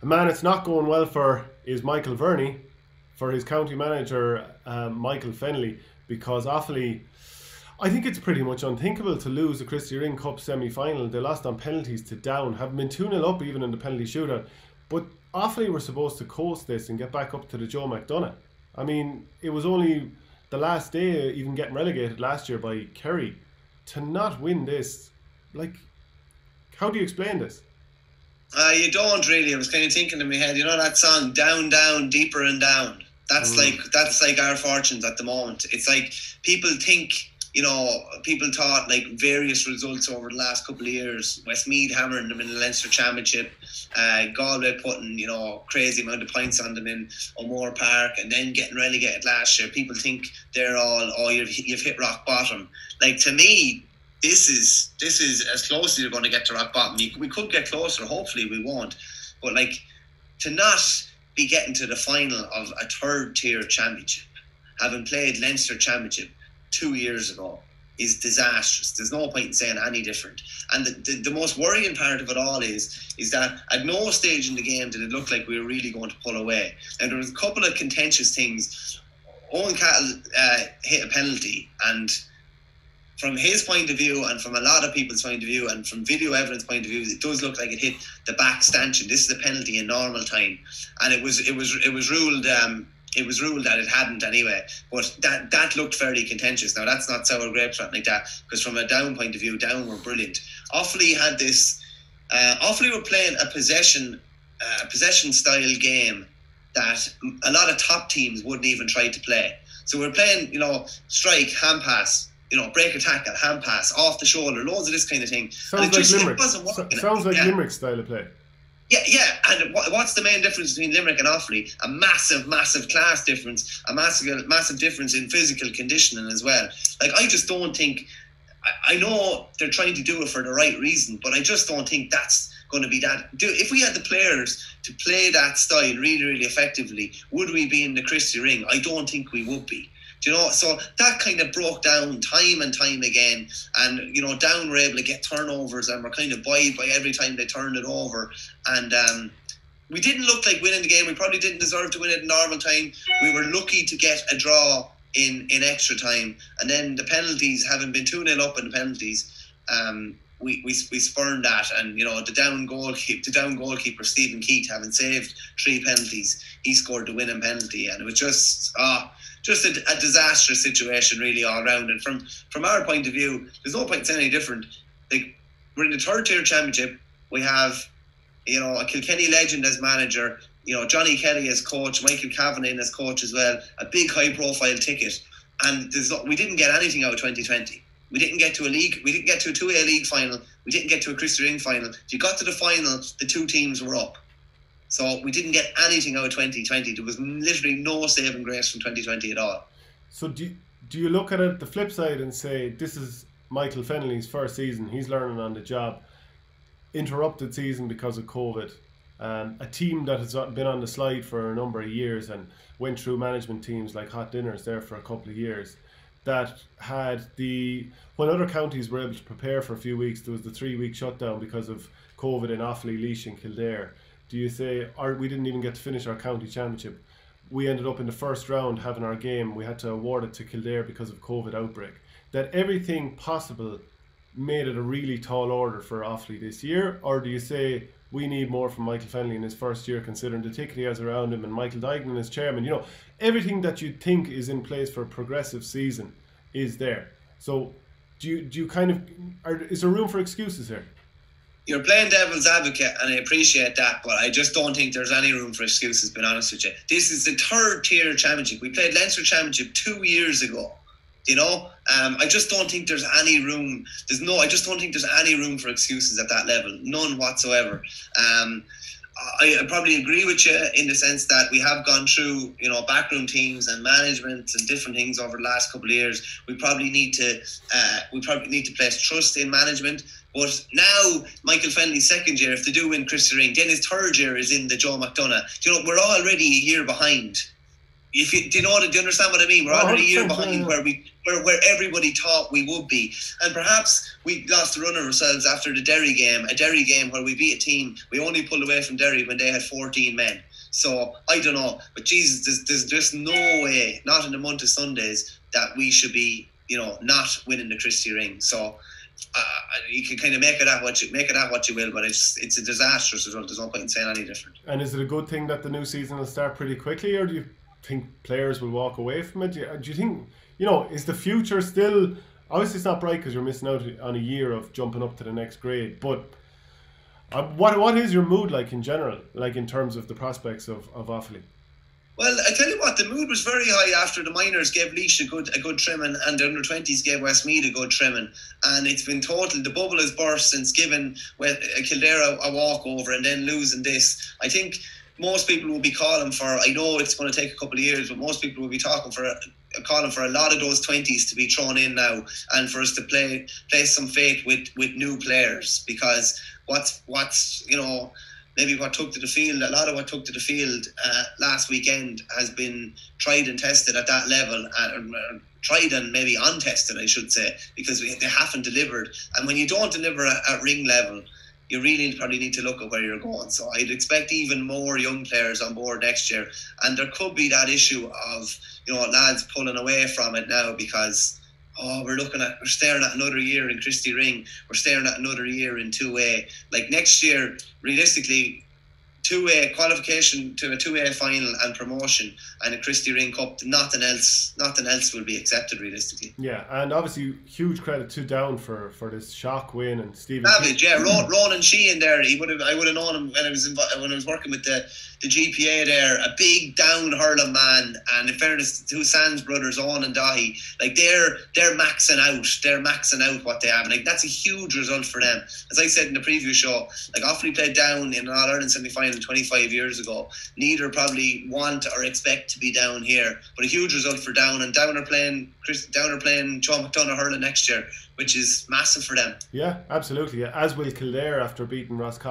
A man it's not going well for is Michael Verney, for his county manager um, Michael Fennelly, because Offaly. I think it's pretty much unthinkable to lose the Christy Ring Cup semi final. They lost on penalties to Down, have been 2 0 up even in the penalty shootout. But Offaly were supposed to coast this and get back up to the Joe McDonagh. I mean, it was only the last day, even getting relegated last year by Kerry, to not win this. Like, how do you explain this? Uh, you don't really. I was kind of thinking in my head, you know that song, "Down, Down, Deeper and Down." That's mm. like that's like our fortunes at the moment. It's like people think, you know, people thought like various results over the last couple of years. Westmeath hammering them in the Leinster Championship, uh, Galway putting you know crazy amount of points on them in O'Moore Park, and then getting relegated last year. People think they're all oh you've you've hit rock bottom. Like to me, this is this is as close as you're going to get to rock bottom. we could get closer. Hopefully, we won't. But like to not be getting to the final of a third tier championship, having played Leinster Championship two years ago, is disastrous. There's no point in saying any different. And the, the, the, most worrying part of it all is is that at no stage in the game did it look like we were really going to pull away. And there was a couple of contentious things. Owen Cahill uh, hit a penalty and from his point of view and from a lot of people's point of view and from video evidence point of view, it does look like it hit the back stanchion. This is a penalty in normal time, and it was it was it was ruled. Um, it was ruled that it hadn't anyway, but that that looked fairly contentious. Now that's not sour grapes or like that, because from a down point of view, down were brilliant. Offaly had this. Uh, were playing a possession, uh, possession style game that a lot of top teams wouldn't even try to play. So we're playing, you know, strike, hand pass, you know, break attack at hand pass, off the shoulder, loads of this kind of thing. Sounds like just, Limerick. So, sounds like yeah. Limerick style of play. Yeah, yeah, and what's the main difference between Limerick and Offaly? A massive, massive class difference, a massive, massive difference in physical conditioning as well. Like I just don't think. I, I know they're trying to do it for the right reason, but I just don't think that's going to be that. Do if we had the players to play that style really, really effectively, would we be in the Christy Ring? I don't think we would be. Do you know? So that kind of broke down time and time again. And, you know, down were able to get turnovers and were kind of buoyed by every time they turned it over. And um, we didn't look like winning the game. We probably didn't deserve to win it in normal time. We were lucky to get a draw in, in extra time. And then the penalties, having been 2 0 up in the penalties, um, we, we, we spurned that and you know the down goalkeeper the down goalkeeper Stephen Keith having saved three penalties he scored the winning penalty and it was just ah just a, a, disastrous situation really all around. And from from our point of view, there's no point saying any different. Like we're in the third tier championship. We have, you know, a Kilkenny legend as manager. You know, Johnny Kelly as coach, Michael Kavanagh as coach as well. A big high profile ticket, and there's not, we didn't get anything out of 2020. We didn't get to a league. We didn't get to a two A league final. We didn't get to a Christy Ring final. If you got to the final, the two teams were up. So we didn't get anything out of 2020. There was literally no saving grace from 2020 at all. So do you, do you look at it the flip side and say this is Michael Fennelly's first season? He's learning on the job. Interrupted season because of COVID. Um, a team that has been on the slide for a number of years and went through management teams like Hot Dinners there for a couple of years. That had the when other counties were able to prepare for a few weeks, there was the three week shutdown because of COVID in Offaly, Laois, and Kildare do you say, or we didn't even get to finish our county championship? We ended up in the first round having our game. We had to award it to Kildare because of COVID outbreak. That everything possible made it a really tall order for Offaly this year, or do you say we need more from Michael Fennelly in his first year, considering the ticket he has around him and Michael Duignan as chairman? You know, everything that you think is in place for a progressive season is there. So, do you do you kind of are, is there room for excuses here? You're playing devil's advocate, and I appreciate that, but I just don't think there's any room for excuses. Being honest with you, this is the third tier championship. We played Leinster Championship two years ago. You know, um, I just don't think there's any room. There's no. I just don't think there's any room for excuses at that level. None whatsoever. Um, I, I, probably agree with you in the sense that we have gone through, you know, backroom teams and management and different things over the last couple of years. We probably need to, uh, we probably need to place trust in management. But now Michael Fennelly's second year, if they do win Christy Ring, then his third year is in the Joe McDonagh. Do you know, we're already a year behind. if you, do you know do you understand what I mean? We're already a year behind where we where, where everybody thought we would be, and perhaps we lost the run of ourselves after the Derry game, a Derry game where we beat a team we only pulled away from Derry when they had fourteen men. So I don't know, but Jesus, there's, there's just no way, not in the month of Sundays, that we should be, you know, not winning the Christy Ring. So. Uh, you can kind of make it at what you make it at what you will, but it's it's a disastrous result. There's no point in saying any different. And is it a good thing that the new season will start pretty quickly, or do you think players will walk away from it? Do you, do you think, you know, is the future still. Obviously, it's not bright because you're missing out on a year of jumping up to the next grade, but. Uh, what what is your mood like in general, like in terms of the prospects of of Offaly? Well, I tell you what, the mood was very high after the minors gave Laois a good a good trimming and the under twenties gave Westmeath a good trimming, and it's been total. The bubble has burst since giving with uh, Kildare a, walkover and then losing this. I think most people will be calling for. I know it's going to take a couple of years, but most people will be talking for. Calling for a lot of those twenties to be thrown in now, and for us to play place some faith with with new players because what's what's you know maybe what took to the field, a lot of what took to the field uh, last weekend has been tried and tested at that level, and uh, tried and maybe untested, I should say, because we, they haven't delivered. And when you don't deliver at, at ring level, you really probably need to look at where you're going. So I'd expect even more young players on board next year, and there could be that issue of you know lads pulling away from it now because. Oh, we're looking at we're staring at another year in Christy Ring. We're staring at another year in two A. Like next year, realistically, two A qualification to a two-way final and promotion and a Christy Ring Cup. Nothing else. Nothing else will be accepted realistically. Yeah, and obviously huge credit to Down for for this shock win and Stephen. Savage, yeah, Ron, Ronan Sheehan there. He would have. I would have known him when I was inv- when I was working with the the GPA there. A big down hurling man, and in fairness, the two Sands brothers, Owen and Daithí, like they're they're maxing out. They're maxing out what they have, and like that's a huge result for them. As I said in the previous show, like often Offaly played down in an All Ireland semi final 25 years ago. Neither probably want or expect to be down here, but a huge result for Down, and Down are playing Chris Down are playing Joe McDonagh hurling next year, which is massive for them. Yeah, absolutely. As will Kildare after beating Roscommon